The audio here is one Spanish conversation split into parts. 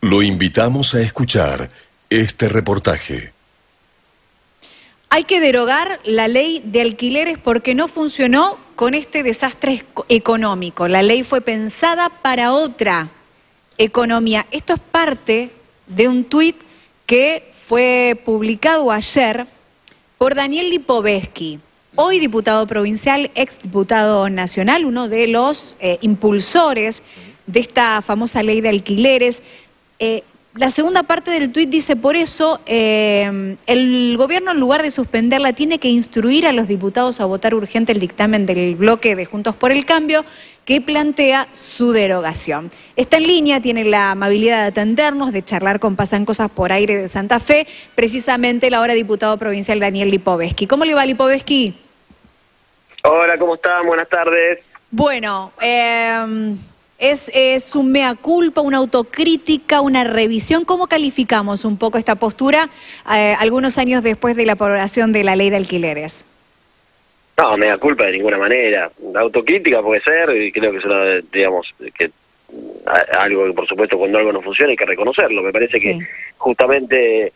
Lo invitamos a escuchar este reportaje. Hay que derogar la ley de alquileres porque no funcionó con este desastre económico. La ley fue pensada para otra economía. Esto es parte de un tuit que fue publicado ayer por Daniel Lipovetsky, hoy diputado provincial, ex diputado nacional, uno de los eh, impulsores de esta famosa ley de alquileres. Eh, la segunda parte del tuit dice, por eso eh, el gobierno en lugar de suspenderla tiene que instruir a los diputados a votar urgente el dictamen del bloque de Juntos por el Cambio que plantea su derogación. Está en línea, tiene la amabilidad de atendernos, de charlar con Pasan Cosas por Aire de Santa Fe, precisamente el ahora diputado provincial Daniel Lipovetsky. ¿Cómo le va Lipovetsky? Hola, ¿cómo están? Buenas tardes. Bueno, eh, ¿Es, un mea culpa, una autocrítica, una revisión? ¿Cómo calificamos un poco esta postura eh, algunos años después de la aprobación de la ley de alquileres? No, mea culpa de ninguna manera. Autocrítica puede ser, y creo que es digamos, que algo que por supuesto cuando algo no funciona hay que reconocerlo. Me parece que justamente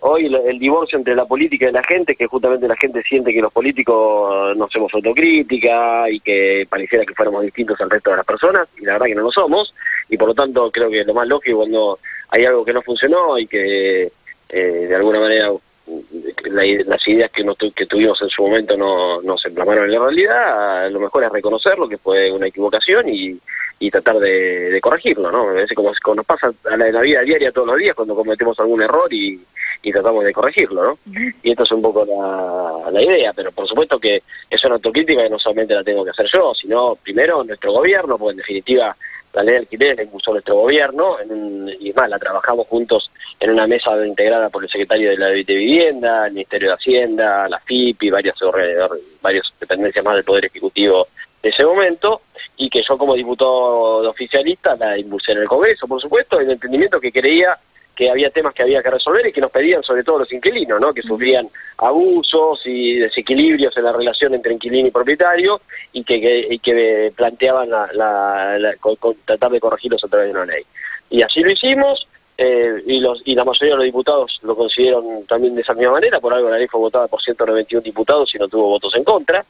hoy el, divorcio entre la política y la gente, que justamente la gente siente que los políticos no hacemos autocrítica y que pareciera que fuéramos distintos al resto de las personas, y la verdad que no lo somos, y por lo tanto creo que lo más lógico cuando hay algo que no funcionó y que eh, de alguna manera las ideas que, que tuvimos en su momento no, no se plasmaron en la realidad, lo mejor es reconocerlo, que fue una equivocación y, y tratar de, corregirlo, ¿no? Es como, como nos pasa a la, la, vida diaria todos los días cuando cometemos algún error y, y tratamos de corregirlo, ¿no? Y esto es un poco la, la, idea, pero por supuesto que es una autocrítica que no solamente la tengo que hacer yo, sino primero nuestro gobierno, porque en definitiva la ley de alquiler la impuso nuestro gobierno, en y más, la trabajamos juntos en una mesa integrada por el secretario de la de Vivienda, el Ministerio de Hacienda, la FIP y varias, varias dependencias más del Poder Ejecutivo de ese momento, y que yo como diputado oficialista la impulsé en el Congreso, por supuesto, en el entendimiento que creía que había temas que había que resolver y que nos pedían sobre todo los inquilinos, ¿no? que sufrían abusos y desequilibrios en la relación entre inquilino y propietario y que, que, planteaban la, tratar de corregirlos a través de una ley. Y así lo hicimos, eh, y, los, y la mayoría de los diputados lo consiguieron también de esa misma manera, por algo la ley fue votada por 191 diputados y no tuvo votos en contra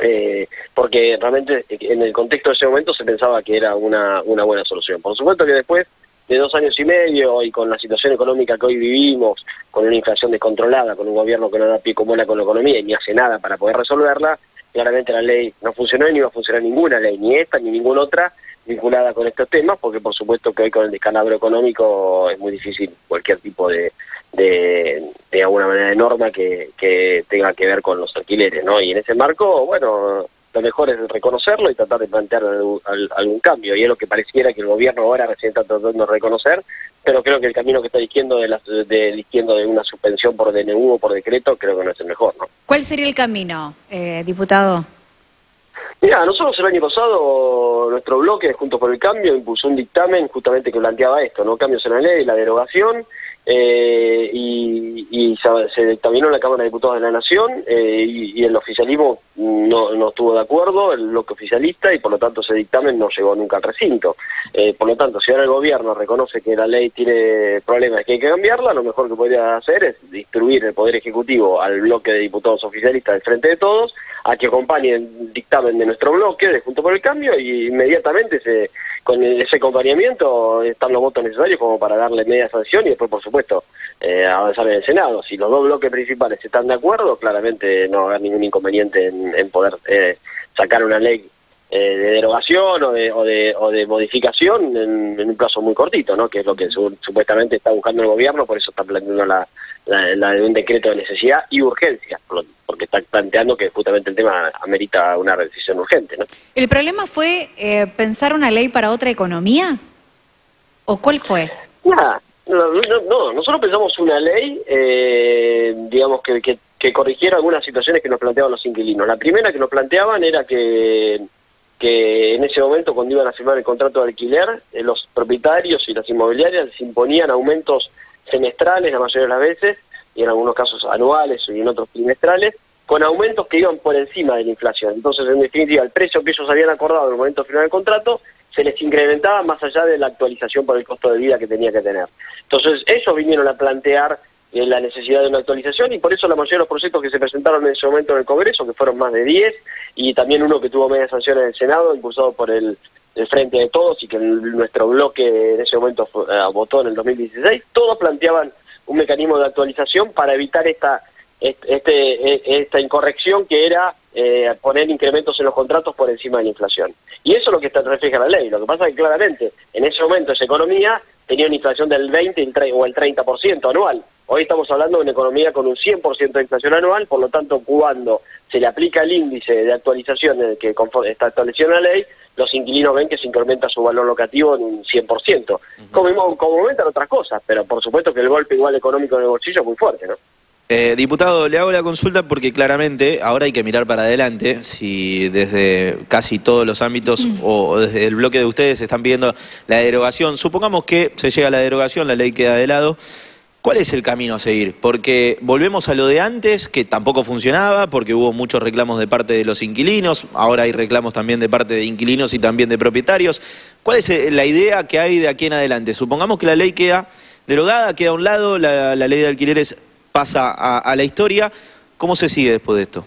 eh, porque realmente en el contexto de ese momento se pensaba que era una, una buena solución. Por supuesto que después de dos años y medio y con la situación económica que hoy vivimos, con una inflación descontrolada, con un gobierno que no da pie como con la economía y ni hace nada para poder resolverla, claramente la ley no funcionó y ni va a funcionar ninguna ley, ni esta ni ninguna otra vinculada con estos temas, porque por supuesto que hoy con el descalabro económico es muy difícil cualquier tipo de, de, alguna manera de norma que, tenga que ver con los alquileres, ¿no? Y en ese marco, bueno, lo mejor es reconocerlo y tratar de plantear algún, cambio, y es lo que pareciera que el gobierno ahora recién está tratando de reconocer, pero creo que el camino que está diciendo de, la, de, de una suspensión por DNU o por decreto, creo que no es el mejor, ¿no? ¿Cuál sería el camino, eh, diputado? Mira, nosotros el año pasado, nuestro bloque, Juntos por el Cambio, impulsó un dictamen justamente que planteaba esto, ¿no? Cambios en la ley, la derogación, eh, y, se, dictaminó en la Cámara de Diputados de la Nación eh, y, el oficialismo no, no, estuvo de acuerdo, el bloque oficialista, y por lo tanto ese dictamen no llegó nunca al recinto. Eh, por lo tanto, si ahora el gobierno reconoce que la ley tiene problemas que hay que cambiarla, lo mejor que podría hacer es distribuir el Poder Ejecutivo al bloque de diputados oficialistas del Frente de Todos, a que acompañe el dictamen de nuestro bloque de Junto por el Cambio y inmediatamente se con ese acompañamiento están los votos necesarios como para darle media sanción y después, por supuesto, eh, avanzar en el Senado. Si los dos bloques principales están de acuerdo, claramente no haber ningún inconveniente en, poder eh, sacar una ley eh, de derogación o de, o de, o de modificación en, un plazo muy cortito, ¿no? que es lo que supuestamente está buscando el gobierno, por eso está planteando la, la, de un decreto de necesidad y urgencia, porque está planteando que justamente el tema amerita una decisión urgente. ¿no? ¿El problema fue eh, pensar una ley para otra economía? ¿O cuál fue? no, no, nosotros pensamos una ley, eh, digamos, que, que, que corrigiera algunas situaciones que nos planteaban los inquilinos. La primera que nos planteaban era que que en ese momento cuando iban a firmar el contrato de alquiler, eh, los propietarios y las inmobiliarias se imponían aumentos semestrales la mayoría de las veces, y en algunos casos anuales y en otros trimestrales, con aumentos que iban por encima de la inflación. Entonces, en definitiva, el precio que ellos habían acordado en el momento final del contrato se les incrementaba más allá de la actualización por el costo de vida que tenía que tener. Entonces, ellos vinieron a plantear eh, la necesidad de una actualización y por eso la mayoría de los proyectos que se presentaron en ese momento en el Congreso, que fueron más de 10, y también uno que tuvo media sanción en el Senado, impulsado por el, Frente de Todos y que nuestro bloque en ese momento eh, votó en el 2016, todos planteaban un mecanismo de actualización para evitar esta este, e, esta incorrección que era eh, poner incrementos en los contratos por encima de la inflación. Y eso es lo que está, refleja la ley. Lo que pasa es que claramente en ese momento esa economía tenía una inflación del 20 o el 30% anual. Hoy estamos hablando de una economía con un 100% de inflación anual, por lo tanto, cuando se le aplica el índice de actualización que está establecido en la ley, los inquilinos ven que se incrementa su valor locativo en un 100%. como, como aumentan otras cosas, pero por supuesto que el golpe igual económico en el bolsillo es muy fuerte, ¿no? Eh, diputado, le hago la consulta porque claramente ahora hay que mirar para adelante si desde casi todos los ámbitos mm. o desde el bloque de ustedes están pidiendo la derogación. Supongamos que se llega a la derogación, la ley queda de lado. ¿Cuál es el camino a seguir? Porque volvemos a lo de antes, que tampoco funcionaba, porque hubo muchos reclamos de parte de los inquilinos, ahora hay reclamos también de parte de inquilinos y también de propietarios. ¿Cuál es eh, la idea que hay de aquí en adelante? Supongamos que la ley queda derogada, queda a un lado, la, la ley de alquileres pasa a, la historia. ¿Cómo se sigue después de esto?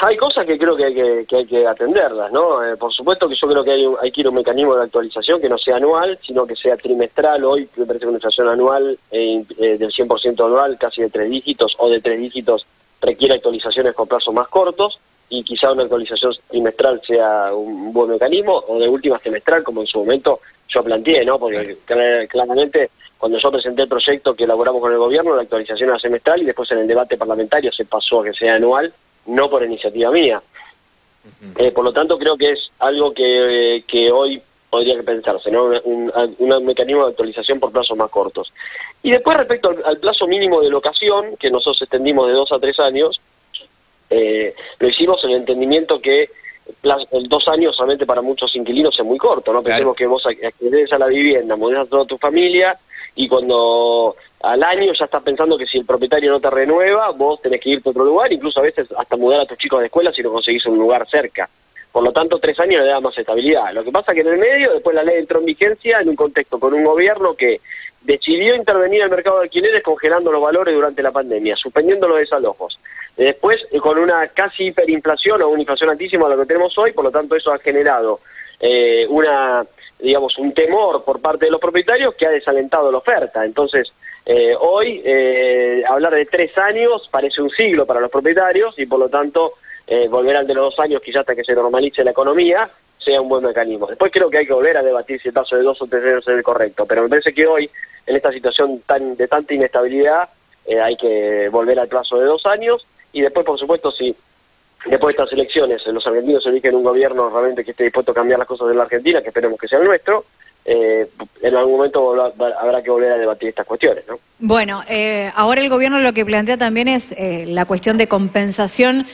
hay cosas que creo que hay que, hay que atenderlas, ¿no? Eh, por supuesto que yo creo que hay, hay que ir a un mecanismo de actualización que no sea anual, sino que sea trimestral. Hoy me parece que una inflación anual eh, eh, del 100% anual, casi de tres dígitos o de tres dígitos, requiere actualizaciones con plazos más cortos y quizá una actualización trimestral sea un buen mecanismo o de última semestral, como en su momento yo planteé, ¿no? Porque claramente cuando yo presenté el proyecto que elaboramos con el gobierno, la actualización era semestral y después en el debate parlamentario se pasó a que sea anual, no por iniciativa mía. Eh, por lo tanto, creo que es algo que, que hoy podría que pensarse, ¿no? Un, mecanismo de actualización por plazos más cortos. Y después, respecto al, plazo mínimo de locación, que nosotros extendimos de dos a tres años, eh, lo hicimos en el entendimiento que el dos años solamente para muchos inquilinos es muy corto, ¿no? Pensemos que vos accedes a la vivienda, mudas a toda tu familia y cuando al año ya estás pensando que si el propietario no te renueva, vos tenés que irte a otro lugar, incluso a veces hasta mudar a tus chicos de escuela si no conseguís un lugar cerca. Por lo tanto, tres años le da más estabilidad. Lo que pasa que en el medio, después la ley entró en vigencia en un contexto con un gobierno que decidió intervenir en el mercado de alquileres congelando los valores durante la pandemia, suspendiendo los desalojos. Después, eh, con una casi hiperinflación o una inflación altísima a lo que tenemos hoy, por lo tanto eso ha generado eh, una digamos, un temor por parte de los propietarios que ha desalentado la oferta. Entonces, eh, hoy eh, hablar de tres años parece un siglo para los propietarios y por lo tanto eh, volver al de los dos años quizás hasta que se normalice la economía sea un buen mecanismo. Después creo que hay que volver a debatir si el paso de dos o tres años es el correcto, pero me parece que hoy, en esta situación tan de tanta inestabilidad, hay que volver al plazo de dos años y después, por supuesto, si después de estas elecciones los argentinos se eligen un gobierno realmente que esté dispuesto a cambiar las cosas de la Argentina, que esperemos que sea el nuestro, eh, en algún momento habrá que volver a debatir estas cuestiones. ¿no? Bueno, eh, ahora el gobierno lo que plantea también es eh, la cuestión de compensación.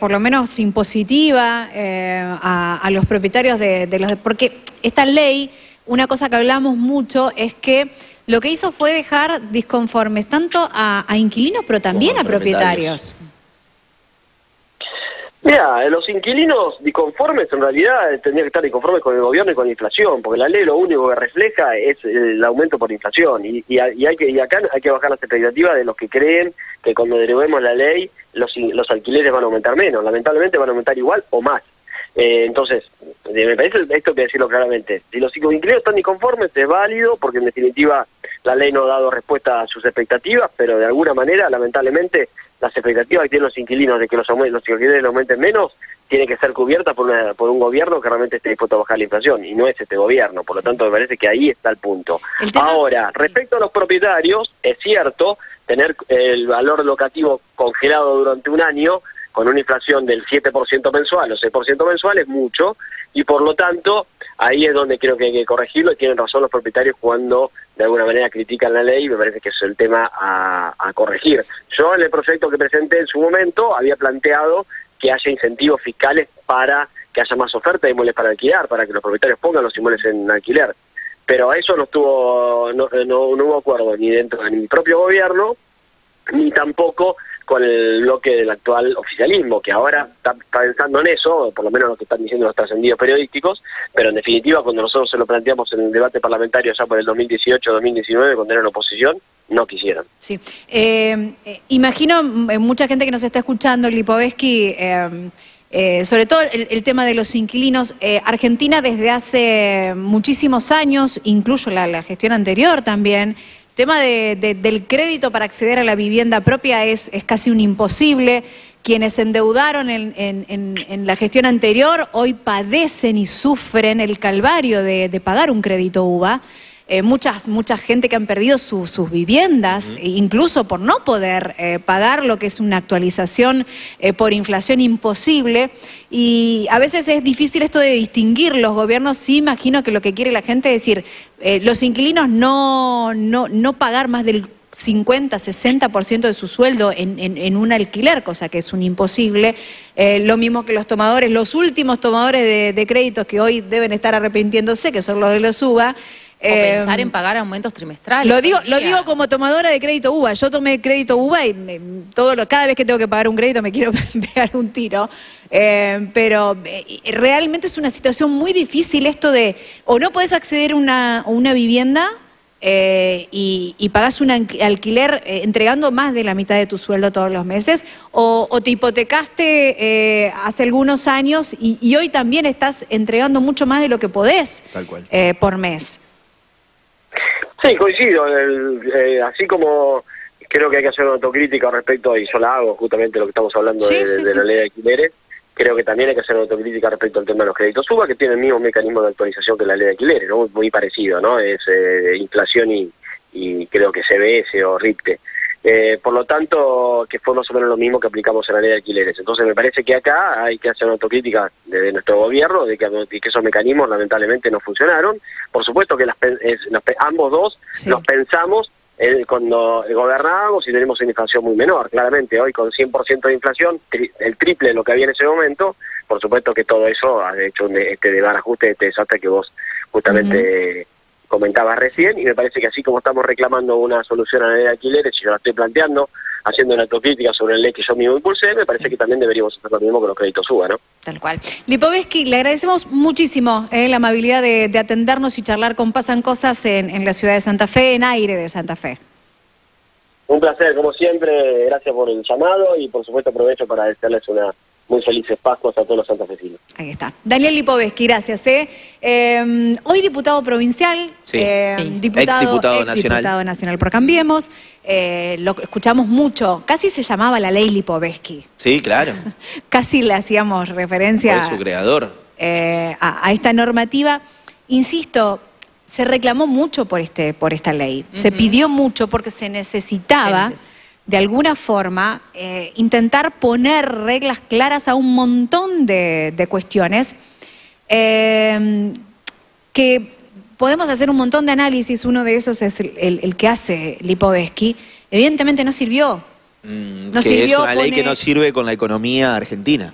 por lo menos impositiva a, los propietarios de, los porque esta ley una cosa que hablamos mucho es que lo que hizo fue dejar disconformes tanto a, inquilinos pero también a propietarios. Mira, los inquilinos disconformes en realidad tendrían que estar disconformes con el gobierno y con la inflación, porque la ley lo único que refleja es el aumento por inflación y, y, hay que, y acá hay que bajar las expectativas de los que creen que cuando derivemos la ley los, los alquileres van a aumentar menos, lamentablemente van a aumentar igual o más. Eh, entonces, me parece esto que decirlo claramente, si los inquilinos están disconformes es válido porque en definitiva la ley no ha dado respuesta a sus expectativas, pero de alguna manera, lamentablemente, las expectativas que tienen los inquilinos de que los, los alquileres aumenten menos tiene que ser cubierta por, una, por un gobierno que realmente esté dispuesto a bajar la inflación y no es este gobierno. Por lo tanto, me parece que ahí está el punto. Ahora, respecto a los propietarios, es cierto, tener el valor locativo congelado durante un año con una inflación del 7% mensual o 6% mensual es mucho y por lo tanto ahí es donde creo que hay que corregirlo y tienen razón los propietarios cuando de alguna manera critican la ley y me parece que es el tema a, corregir. Yo en el proyecto que presenté en su momento había planteado que haya incentivos fiscales para que haya más oferta de inmuebles para alquilar, para que los propietarios pongan los inmuebles en alquiler. Pero a eso no estuvo, no, no, hubo acuerdo ni dentro de mi propio gobierno, ni tampoco con el bloque del actual oficialismo, que ahora está, pensando en eso, por lo menos lo que están diciendo los trascendidos periodísticos, pero en definitiva cuando nosotros se lo planteamos en el debate parlamentario ya por el 2018-2019, cuando eran oposición, no quisieron. Sí, eh, eh, imagino eh, mucha gente que nos está escuchando, Lipovetsky, sobre todo el, tema de los inquilinos. Argentina desde hace muchísimos años, incluso la gestión anterior también, el tema del crédito para acceder a la vivienda propia es, es casi un imposible. Quienes endeudaron en, la gestión anterior hoy padecen y sufren el calvario de pagar un crédito UBA. Eh, muchas, mucha gente que han perdido sus viviendas, incluso por no poder eh, pagar lo que es una actualización eh, por inflación imposible. Y a veces es difícil esto de distinguir los gobiernos. Sí, imagino que lo que quiere la gente es decir, los inquilinos no, no, no pagar más del 50, 60% de su sueldo en, un alquiler, cosa que es un imposible. lo mismo que los tomadores, los últimos tomadores de, de créditos que hoy deben estar arrepintiéndose, que son los de los UBA, o pensar en em, pagar aumentos trimestrales. Lo digo, lo digo como tomadora de crédito UBA. Yo tomé crédito UBA y todo lo, cada vez que tengo que pagar un crédito me quiero pegar un tiro. Em, pero eh, realmente es una situación muy difícil esto de o no puedes acceder a una, una vivienda eh, y, y, pagás un alquiler eh, entregando más de la mitad de tu sueldo todos los meses, o, te hipotecaste hace algunos años y, y, hoy también estás entregando mucho más de lo que podés por mes. Sí, coincido. Eh, así como creo que hay que hacer una autocrítica respecto, y yo la hago justamente lo que estamos hablando de, la ley de alquileres, creo que también hay que hacer una autocrítica respecto al tema de los créditos suba, que tiene el mismo mecanismo de actualización que la ley de alquileres, ¿no? muy parecido, ¿no? Es eh, inflación y, y creo que CBS o RIPTE. Eh, por lo tanto, que fue más o menos lo mismo que aplicamos en la ley de alquileres. Entonces, me parece que acá hay que hacer una autocrítica de nuestro gobierno, de que, esos mecanismos lamentablemente no funcionaron. Por supuesto que las, ambos dos los pensamos eh, cuando gobernábamos y tenemos una inflación muy menor. Claramente, hoy con 100% de inflación, el triple de lo que había en ese momento, por supuesto que todo eso ha hecho un, este de ajuste, este desastre que vos justamente comentabas recién, y me parece que así como estamos reclamando una solución a la ley de alquileres, y yo la estoy planteando, haciendo una autocrítica sobre la ley que yo mismo impulsé, me parece que también deberíamos hacer lo mismo con los créditos suba, ¿no? Tal cual. Lipovetsky, le agradecemos muchísimo eh, la amabilidad de, atendernos y charlar con Pasan Cosas en, en la ciudad de Santa Fe, en aire de Santa Fe. Un placer, como siempre, gracias por el llamado y por supuesto aprovecho para desearles una muy felices Pascuas a todos los santafesinos. Ahí está. Daniel Lipovetsky, gracias. ¿eh? Em, hoy diputado provincial, sí. Em, diputado, ex diputado nacional. diputado nacional por Cambiemos. Eh, lo escuchamos mucho. Casi se llamaba la ley Lipovetsky. Sí, claro. Casi le hacíamos referencia. Fue su creador. Eh, a, esta normativa. Insisto, se reclamó mucho por, este, por esta ley. Se pidió mucho porque se necesitaba de alguna forma, eh, intentar poner reglas claras a un montón de, cuestiones eh, que podemos hacer un montón de análisis, uno de esos es el, que hace Lipovetsky, evidentemente no sirvió. Mm, no sirvió es una ley que no sirve con la economía argentina.